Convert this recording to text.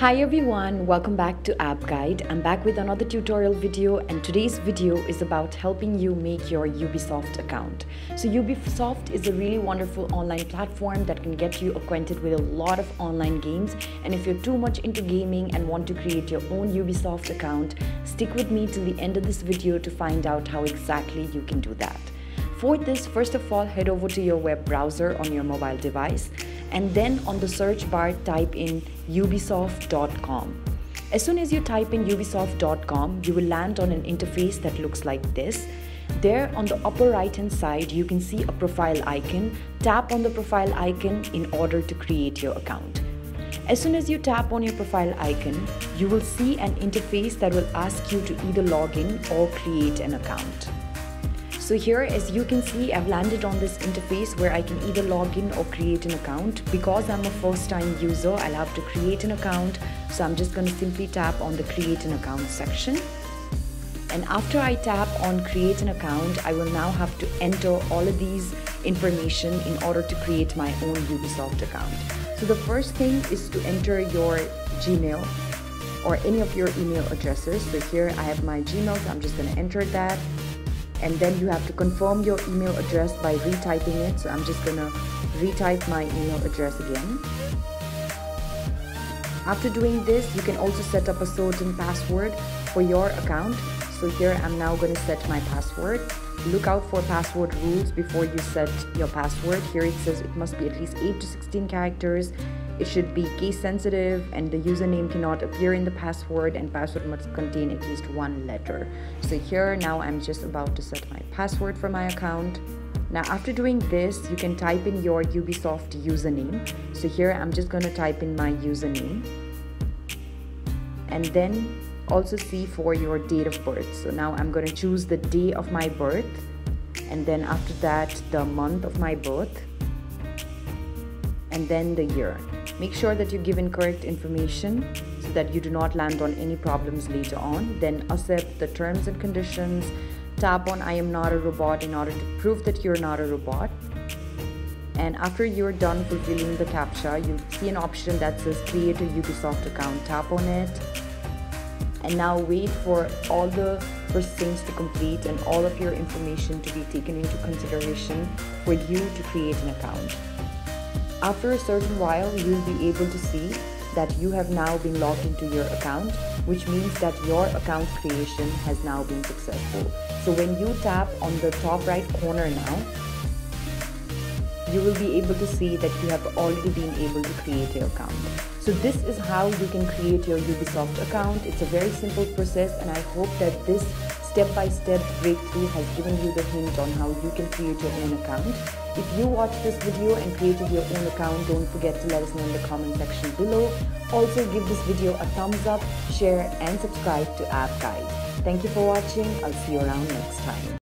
Hi everyone, welcome back to App Guide. I'm back with another tutorial video and today's video is about helping you make your Ubisoft account. So Ubisoft is a really wonderful online platform that can get you acquainted with a lot of online games and if you're too much into gaming and want to create your own Ubisoft account, stick with me till the end of this video to find out how exactly you can do that. For this, first of all, head over to your web browser on your mobile device and then on the search bar type in ubisoft.com. As soon as you type in ubisoft.com, you will land on an interface that looks like this. There on the upper right hand side, you can see a profile icon. Tap on the profile icon in order to create your account. As soon as you tap on your profile icon, you will see an interface that will ask you to either log in or create an account. So here as you can see I've landed on this interface where I can either log in or create an account. Because I'm a first time user I'll have to create an account so I'm just going to simply tap on the create an account section. And after I tap on create an account I will now have to enter all of these information in order to create my own Ubisoft account. So the first thing is to enter your Gmail or any of your email addresses. So here I have my Gmail so I'm just going to enter that and then you have to confirm your email address by retyping it. So I'm just gonna retype my email address again. After doing this you can also set up a certain password for your account. So here I'm now to set my password. Look out for password rules before you set your password. Here it says it must be at least 8 to 16 characters it should be case sensitive and the username cannot appear in the password and password must contain at least one letter. So here now I'm just about to set my password for my account. Now after doing this, you can type in your Ubisoft username. So here I'm just going to type in my username. And then also see for your date of birth. So now I'm going to choose the day of my birth. And then after that, the month of my birth. And then the year. Make sure that you give in correct information so that you do not land on any problems later on. Then accept the terms and conditions. Tap on I am not a robot in order to prove that you're not a robot. And after you're done fulfilling the CAPTCHA, you'll see an option that says create a Ubisoft account. Tap on it. And now wait for all the first things to complete and all of your information to be taken into consideration for you to create an account. After a certain while, you'll be able to see that you have now been logged into your account, which means that your account creation has now been successful. So when you tap on the top right corner now, you will be able to see that you have already been able to create your account. So this is how you can create your Ubisoft account. It's a very simple process and I hope that this step-by-step breakthrough has given you the hint on how you can create your own account. If you watched this video and created your own account, don't forget to let us know in the comment section below. Also give this video a thumbs up, share and subscribe to App Guide. Thank you for watching. I'll see you around next time.